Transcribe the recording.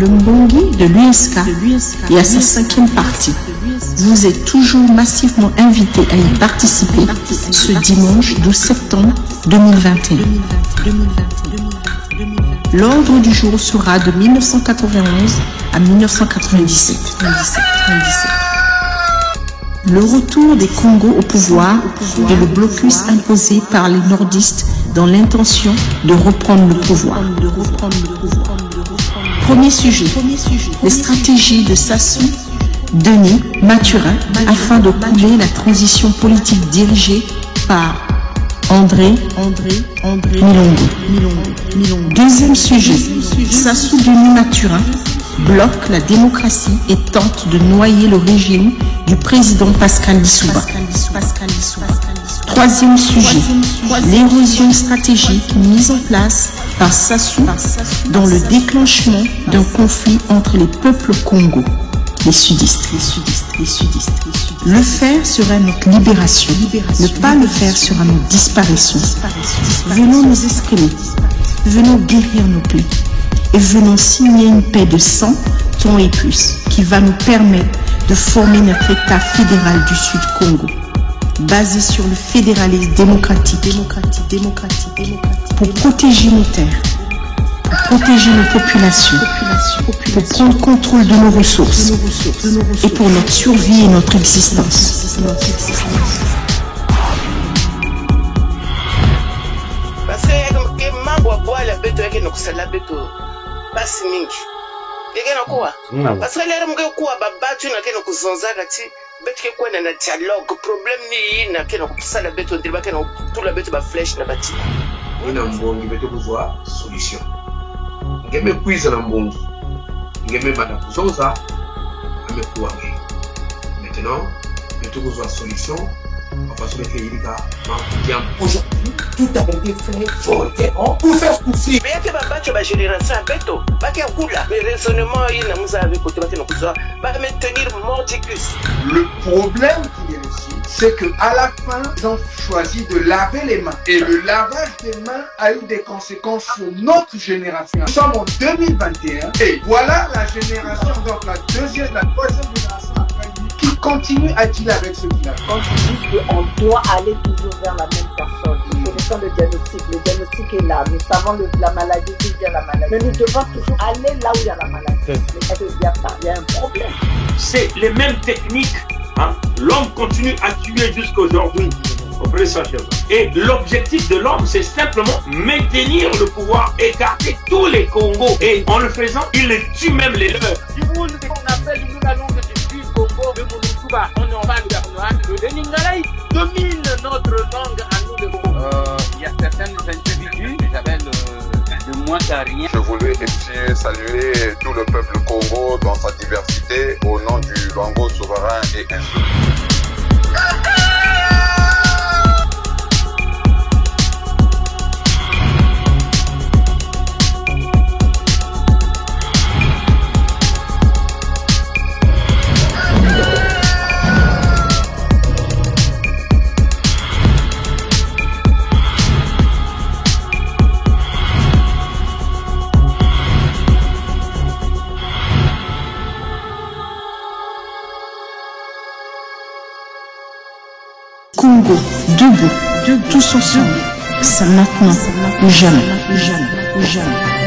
le Mbongi de l'USK et à sa cinquième partie. Vous êtes toujours massivement invités à y participer ce dimanche 12 septembre 2021. L'ordre du jour sera de 1991 à 1997. Le retour des Congos au pouvoir et le blocus imposé par les nordistes dans l'intention de reprendre le pouvoir. Premier sujet, les stratégies de Sassou, Denis, Mathurin afin de couler la transition politique dirigée par André, André, Milongo. Deuxième sujet, Sassou Denis Mathurin bloque la démocratie et tente de noyer le régime du président Pascal Lissouba. Troisième sujet, l'érosion stratégique mise en place par Sassou dans le déclenchement d'un conflit entre les peuples Congo, les sudistes, les sudistes, les sudistes, les sudistes. Le faire sera notre libération, ne pas le faire sera notre disparition. Venons nous exprimer, venons guérir nos plaies et venons signer une paix de sang, temps et plus, qui va nous permettre de former notre État fédéral du Sud Congo, basé sur le fédéralisme démocratique, démocratique, démocratique, démocratique, pour protéger nos terres, pour protéger nos populations, pour prendre contrôle de nos ressources et pour notre survie et notre existence. beto pasi mingi. Yeke na kuwa parce que lero muke kuwa babatu nake na dialogue problème ni ndiri kutula baflesh na bati ina mbongi bete kuzwa solution. Ngeme kwiza na mbongi ngeme bana kuzonza amekuwa nge maintenant bete kuzwa solution façon de faire ilika bien Aujourd'hui, tout a été fait volontairement pour faire souffrir. me yake babatu ba génération ya beto bake kula me raisonnement yi na muza abi kote bake na kuzwa ba maintenir mordicus Le problème qui est ici, c'est que à la fin, ils ont choisi de laver les mains. Et le lavage des mains a eu des conséquences sur notre génération. Nous sommes en 2021 et voilà la génération, donc la deuxième, la troisième génération continue à dealer avec ce qu'il a. quand ils disent qu'on doit aller toujours vers la même personne. Nous connaissons le diagnostic. Le diagnostic est là. Nous savons le- la maladie, d'où vient la maladie. Mais nous devons toujours aller là où il y a la maladie. Mais est-ce qu'il y a pas? Il y a un problème. c'est les mêmes techniques. hein. L'homme continue à tuer jusqu'aujourd'hui. Vous comprenez ça, chers amis Et l'objectif de l'homme, c'est simplement maintenir le pouvoir, écarter tous les Congos. Et en le faisant, il tue même les leurs. Je voulais aussi saluer tout le peuple Congo dans sa diversité au nom du Longo souverain et insoumis. Congo, debout, tous ensemble. C'est maintenant ou jamais. Jamais, jamais.